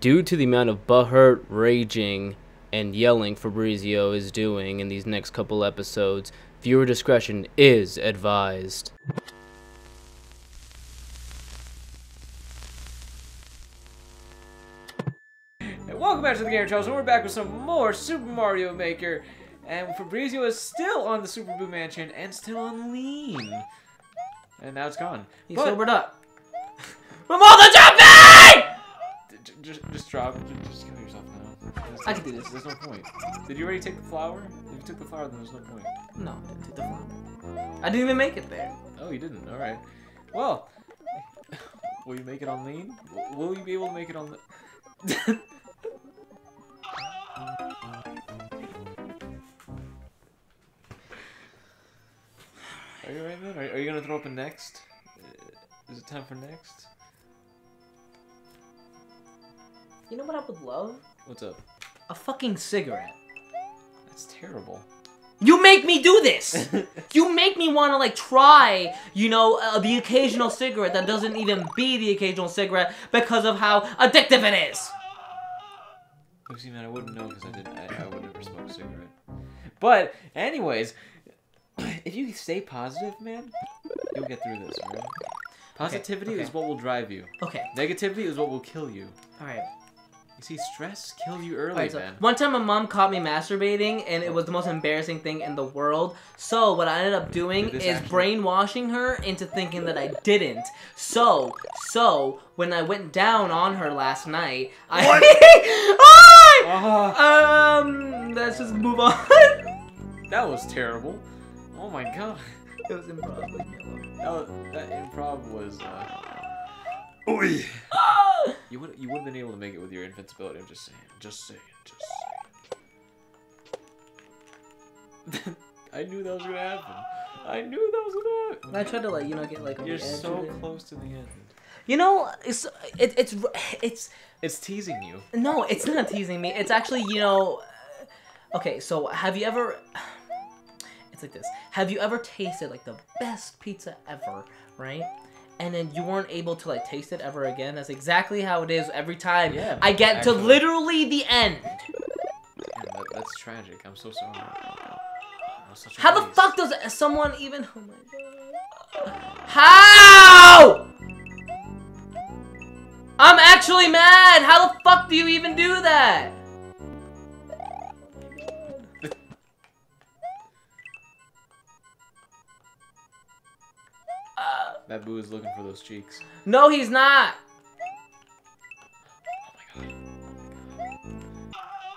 due to the amount of butthurt, raging, and yelling Fabrizio is doing in these next couple episodes, viewer discretion is advised. And welcome back to the Gamer Trials, and we're back with some more Super Mario Maker. And Fabrizio is still on the Super Boo Mansion and still on lean. And now it's gone. He But- sobered up. From all the jumping! Just, just drop. Just kill yourself now. There's I no- can do this. There's no point. Did you already take the flower? If you took the flower, then there's no point. No, I didn't take the flower. I didn't even make it there. Oh, you didn't. All right. Well, will you make it on lean? Will you be able to make it on the? Are you right, man? Are, are you gonna throw up a next? Uh, Is it time for next? You know what I would love? What's up? A fucking cigarette. That's terrible. You make me do this! you make me want to like try, you know, uh, the occasional cigarette that doesn't even be the occasional cigarette because of how addictive it is. See, man, I wouldn't know because I didn't. I, I would never smoke a cigarette. But, anyways, if you stay positive, man, you'll get through this, alright? Positivity okay. is what will drive you. Okay, Negativity is what will kill you. all right. You see, stress kills you early, Alright, so man. one time my mom caught me masturbating and it was the most embarrassing thing in the world. So what I ended up doing is actually- brainwashing her into thinking that I didn't. So, so when I went down on her last night, I Ah, um let's just move on. that was terrible. Oh my god. it was improv. leave me alone. That, was, that improv was. Uh... Ah! You would you would have been able to make it with your invincibility. I'm just saying. Just saying. Just saying. I knew that was gonna happen. I knew that was gonna happen. I tried to like you know get like on You're the edge so close to the end. You know it's it, it's it's It's teasing you. No, it's not teasing me. It's actually, you know. uh, Okay, so have you ever. It's like this. Have you ever tasted like the best pizza ever, right? And then you weren't able to like taste it ever again? That's exactly how it is every time Yeah, I get actually. to literally the end. Damn, that, that's tragic. I'm so sorry. How the fuck does someone even. Oh my god. How? I'm actually mad! How the fuck do you even do that? That boo is looking for those cheeks. No, he's not!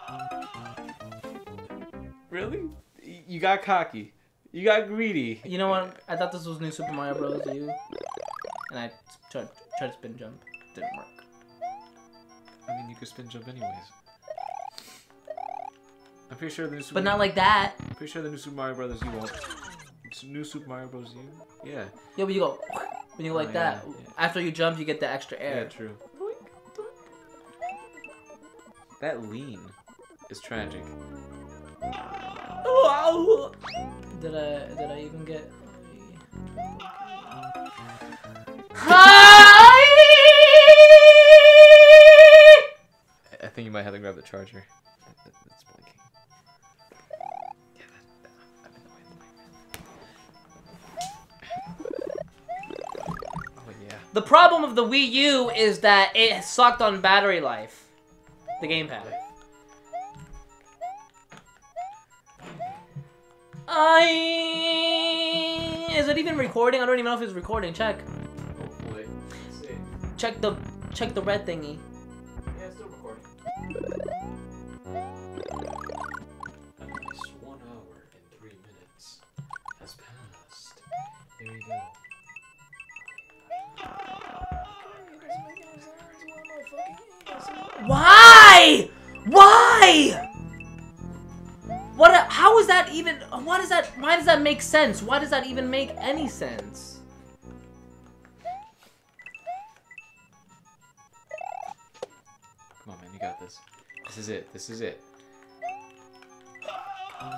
Oh Really? You got cocky. You got greedy. You know what? I thought this was New Super Mario Bros. U, and I tried tried to spin jump. Didn't work. I mean, you could spin jump anyways. I'm pretty sure the new Super But not like that. I'm pretty sure the new Super Mario Brothers U won't. It's New Super Mario Bros. U? Yeah. Yeah, but you go when you go Oh, like yeah, that. yeah. After you jump, you get the extra air. Yeah, true. That lean is tragic. Did I did I even get? Hi! I think you might have to grab the charger. The problem of the Wii U is that it sucked on battery life. The gamepad. I is it even recording? I don't even know if it's recording. Check. Hopefully. Check the check the red thingy. Yeah, it's still recording. Why? What? How is that even? What is that? Why does that make sense? Why does that even make any sense? Come on, man, you got this. This is it. This is it.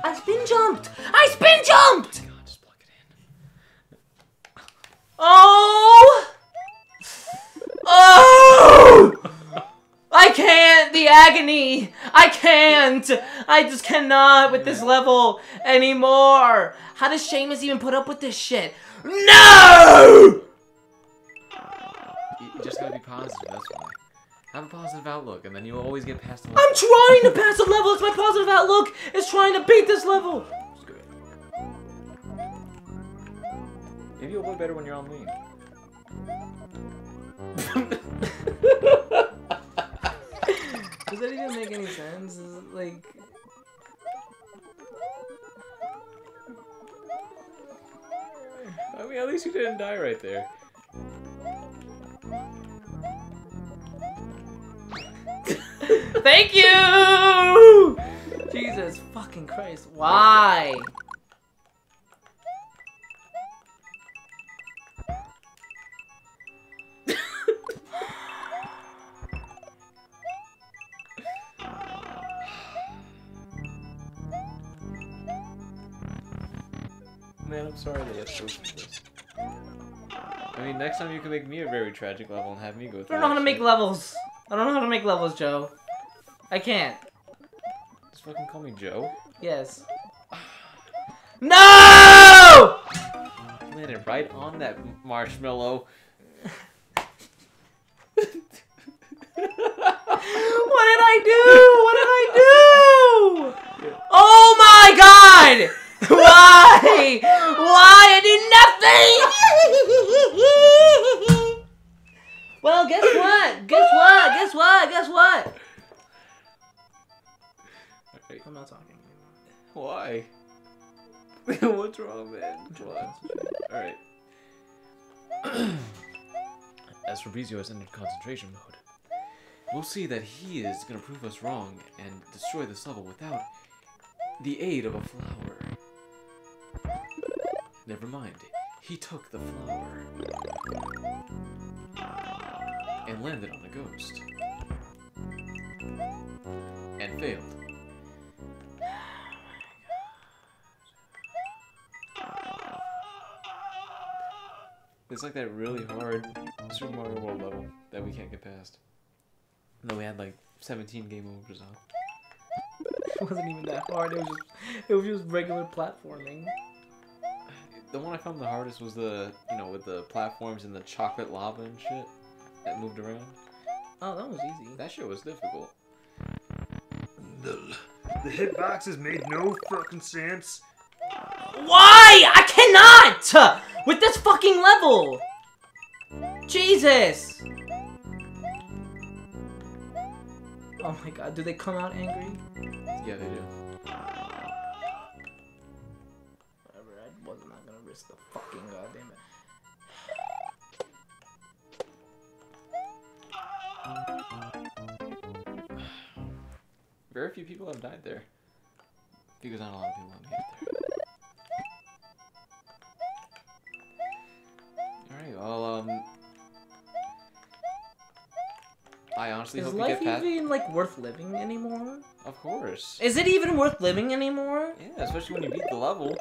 I spin jumped. I spin jumped. God, just plug it in. Oh! Oh! I can't! the agony. I can't. I just cannot with this level anymore. How does Seamus even put up with this shit? No! You you just gotta be positive, that's why. Have a positive outlook, and then you'll always get past the level. I'm trying to pass the level. It's my positive outlook. It's trying to beat this level. Maybe you'll play better when you're on lean. Least you didn't die right there. Thank you! Jesus fucking Christ. Why? Man, I'm sorry you have to mean, next time you can make me a very tragic level and have me go through. I don't know how to make levels. I don't know how to make levels, Joe. I can't. Just fucking call me Joe. Yes. No! Landed right on that marshmallow. What did I do? What did I do? Oh my god! Why? Why? I did not talking. Why? What's wrong, man? Alright. As Fabrizio has entered concentration mode, we'll see that he is gonna prove us wrong and destroy this level without the aid of a flower. Never mind, he took the flower and landed on a ghost. And failed. It's like that really hard Super Mario World level that we can't get past. No, we had like 17 game overs on. It wasn't even that hard. It was just, it was just regular platforming. The one I found the hardest was the, you know, with the platforms and the chocolate lava and shit that moved around. Oh, that was easy. That shit was difficult. The, the hitboxes made no fucking sense. Why? I cannot! With this fucking level! Jesus! Oh my god, do they come out angry? Yeah, they do. Whatever, I was not gonna risk the fucking goddamn it. Very few people have died there. Because not a lot of people have it there. Honestly Is hope life get past... even, like, worth living anymore? Of course. Is it even worth living anymore? Yeah, especially when you beat the level.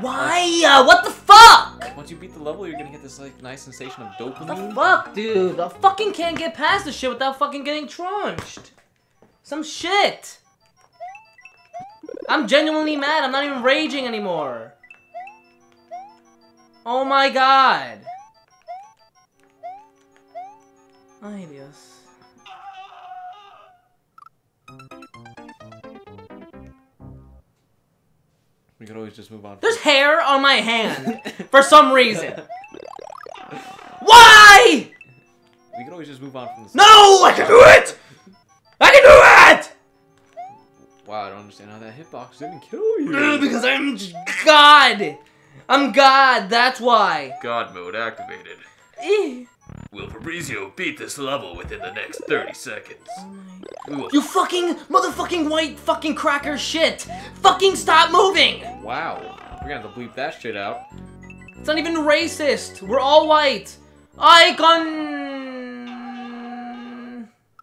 Why? Uh, what the fuck? Once you beat the level, you're gonna get this like nice sensation of dopamine. The fuck, dude? I fucking can't get past this shit without fucking getting trunched. Some shit. I'm genuinely mad. I'm not even raging anymore. Oh my god. Ay, Dios. We could always just move on. There's hair on my hand for some reason. Why? we could always just move on from this. No, I can do it. I can do it. Wow, I don't understand how that hitbox didn't kill you. Because I'm God. I'm God. That's why. God mode activated. Will Fabrizio beat this level within the next 30 seconds? Oh we You fucking motherfucking white fucking cracker shit. Fucking stop moving. Wow, we're gonna have to bleep that shit out. It's not even racist. We're all white. Icon.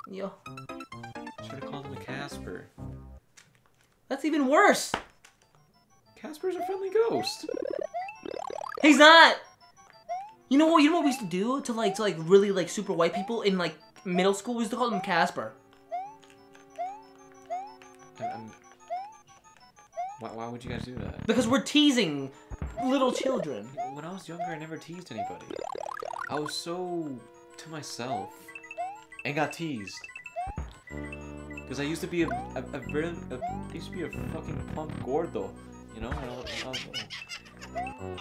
Yo, that's even worse. Casper's a friendly ghost. He's not. You know what? You know what we used to do to like to like really like super white people in like middle school? We used to call them Casper. Why, why would you guys do that? Because we're teasing little children. When I was younger, I never teased anybody. I was so to myself and got teased. Because I used to be a, a, a very, a, I used to be a fucking plump gordo, you know? when I when I was little.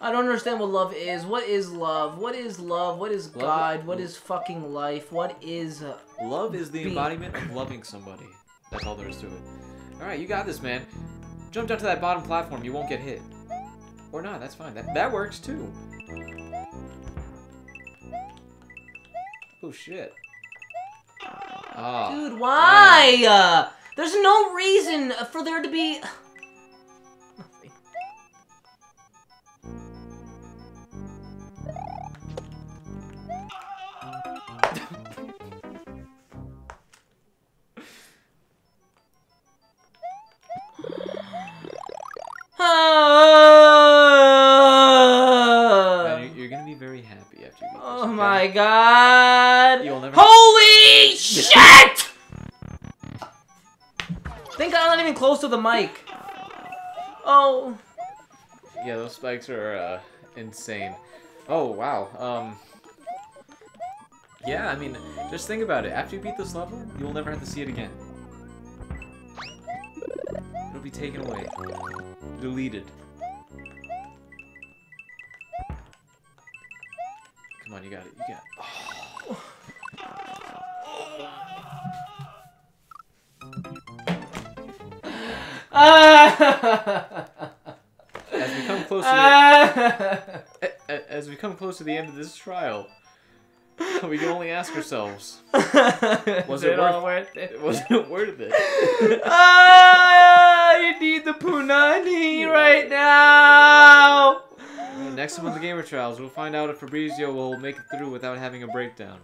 I don't understand what love is. What is love? What is love? What is Love- God? What is fucking life? What is uh, Love is the embodiment of loving somebody. That's all there is to it. Alright, you got this, man. Jump down to that bottom platform, you won't get hit. Or not, that's fine. That, that works too. Oh shit. Ah. Dude, why? Uh, there's no reason for there to be. Nothing. Man, you're, you're gonna be very happy after you beat this. Oh okay? my god! Close to the mic. Oh. Yeah, those spikes are uh, insane. Oh wow. Um. Yeah, I mean, just think about it. After you beat this level, you will never have to see it again. It'll be taken away, deleted. Come on, you got it. You got. It. As we come close to the, as we come close to the end of this trial, we can only ask ourselves: Was it all worth- it? Was it worth it? Ah, you need the punani right now. Next time on the Gamer Trials, we'll find out if Fabrizio will make it through without having a breakdown.